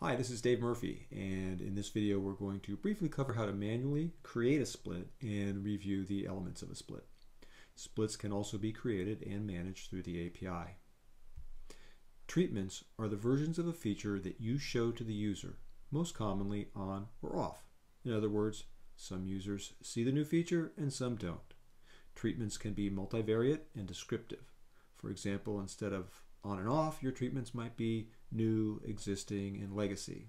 Hi, this is Dave Murphy, and in this video we're going to briefly cover how to manually create a split and review the elements of a split. Splits can also be created and managed through the API. Treatments are the versions of a feature that you show to the user, most commonly on or off. In other words, some users see the new feature and some don't. Treatments can be multivariate and descriptive. For example, instead of on and off, your treatments might be new, existing, and legacy.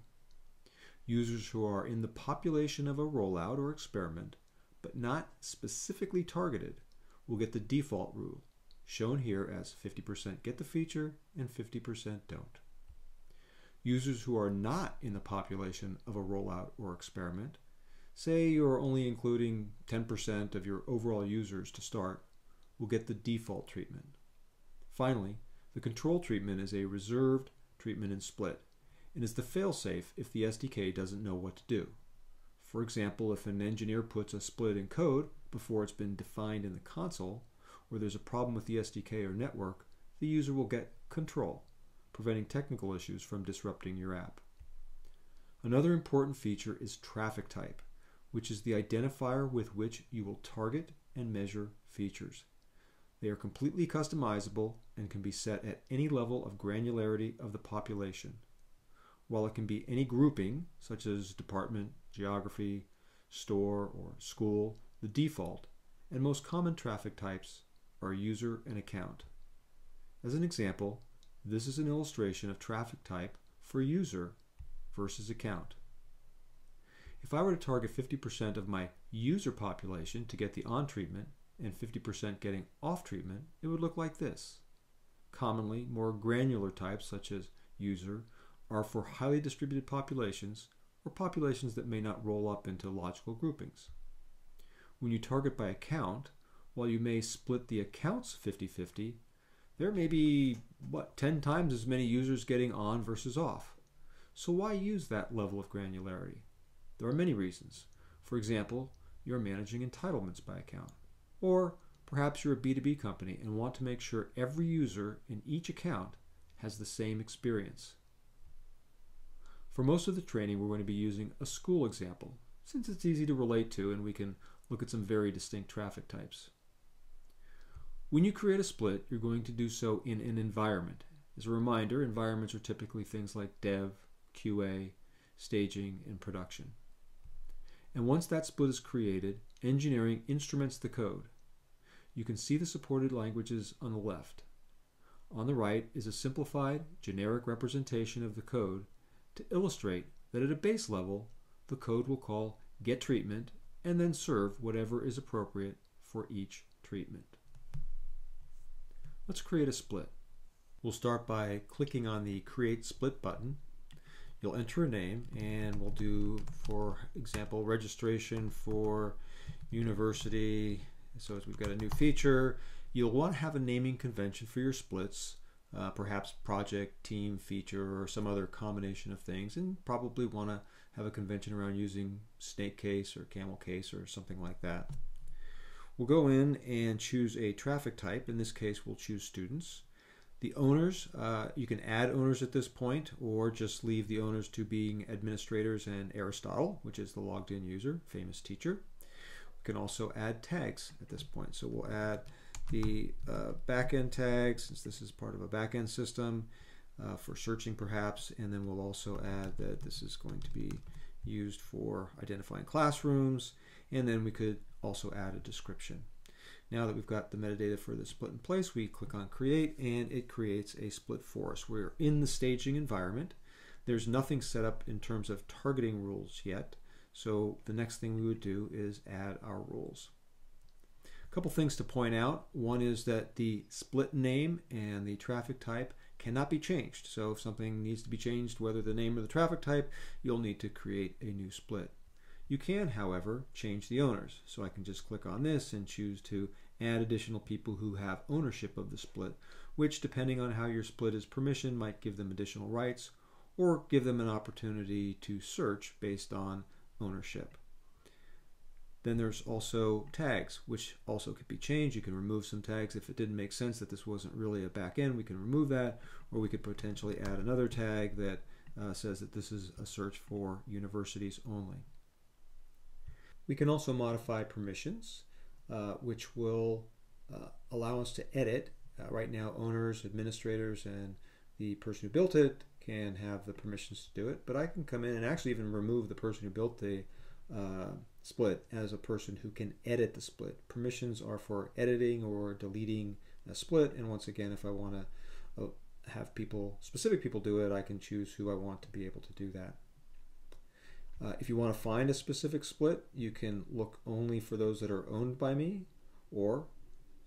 Users who are in the population of a rollout or experiment, but not specifically targeted, will get the default rule, shown here as 50% get the feature and 50% don't. Users who are not in the population of a rollout or experiment, say you're only including 10% of your overall users to start, will get the default treatment. Finally, the control treatment is a reserved treatment in split and is the failsafe if the SDK doesn't know what to do. For example, if an engineer puts a split in code before it's been defined in the console, or there's a problem with the SDK or network, the user will get control, preventing technical issues from disrupting your app. Another important feature is traffic type, which is the identifier with which you will target and measure features. They are completely customizable and can be set at any level of granularity of the population. While it can be any grouping, such as department, geography, store, or school, the default and most common traffic types are user and account. As an example, this is an illustration of traffic type for user versus account. If I were to target 50% of my user population to get the on treatment and 50% getting off treatment, it would look like this. Commonly, more granular types, such as user, are for highly distributed populations or populations that may not roll up into logical groupings. When you target by account, while you may split the accounts 50-50, there may be, what, 10 times as many users getting on versus off. So why use that level of granularity? There are many reasons. For example, you're managing entitlements by account. Or perhaps you're a B2B company and want to make sure every user in each account has the same experience. For most of the training, we're going to be using a school example, since it's easy to relate to and we can look at some very distinct traffic types. When you create a split, you're going to do so in an environment. As a reminder, environments are typically things like dev, QA, staging, and production. And once that split is created, engineering instruments the code. You can see the supported languages on the left. On the right is a simplified, generic representation of the code to illustrate that at a base level, the code will call get treatment and then serve whatever is appropriate for each treatment. Let's create a split. We'll start by clicking on the Create Split button you'll enter a name and we'll do, for example, registration for university. So as we've got a new feature, you'll want to have a naming convention for your splits, uh, perhaps project, team, feature, or some other combination of things, and probably want to have a convention around using snake case or camel case or something like that. We'll go in and choose a traffic type. In this case, we'll choose students. The owners, uh, you can add owners at this point or just leave the owners to being administrators and Aristotle, which is the logged in user, famous teacher. We can also add tags at this point. So we'll add the uh, backend tag since this is part of a backend system uh, for searching perhaps, and then we'll also add that this is going to be used for identifying classrooms, and then we could also add a description. Now that we've got the metadata for the split in place, we click on create and it creates a split for us. We're in the staging environment. There's nothing set up in terms of targeting rules yet. So the next thing we would do is add our rules. A couple things to point out. One is that the split name and the traffic type cannot be changed. So if something needs to be changed, whether the name or the traffic type, you'll need to create a new split. You can, however, change the owners. So I can just click on this and choose to add additional people who have ownership of the split, which depending on how your split is permissioned might give them additional rights or give them an opportunity to search based on ownership. Then there's also tags, which also could be changed. You can remove some tags if it didn't make sense that this wasn't really a back end, We can remove that, or we could potentially add another tag that uh, says that this is a search for universities only. We can also modify permissions, uh, which will uh, allow us to edit. Uh, right now, owners, administrators, and the person who built it can have the permissions to do it, but I can come in and actually even remove the person who built the uh, split as a person who can edit the split. Permissions are for editing or deleting a split, and once again, if I want to uh, have people, specific people do it, I can choose who I want to be able to do that. Uh, if you want to find a specific split, you can look only for those that are owned by me or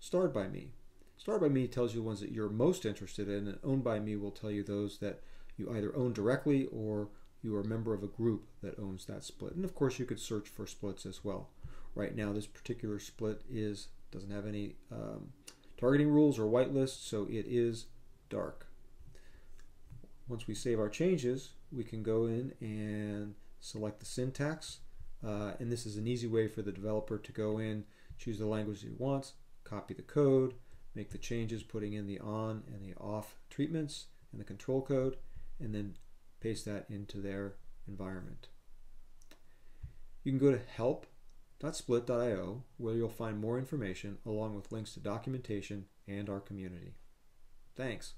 starred by me. Starred by me tells you the ones that you're most interested in, and owned by me will tell you those that you either own directly or you are a member of a group that owns that split. And of course, you could search for splits as well. Right now, this particular split is doesn't have any um, targeting rules or whitelist, so it is dark. Once we save our changes, we can go in and select the syntax. Uh, and this is an easy way for the developer to go in, choose the language he wants, copy the code, make the changes, putting in the on and the off treatments and the control code, and then paste that into their environment. You can go to help.split.io where you'll find more information along with links to documentation and our community. Thanks.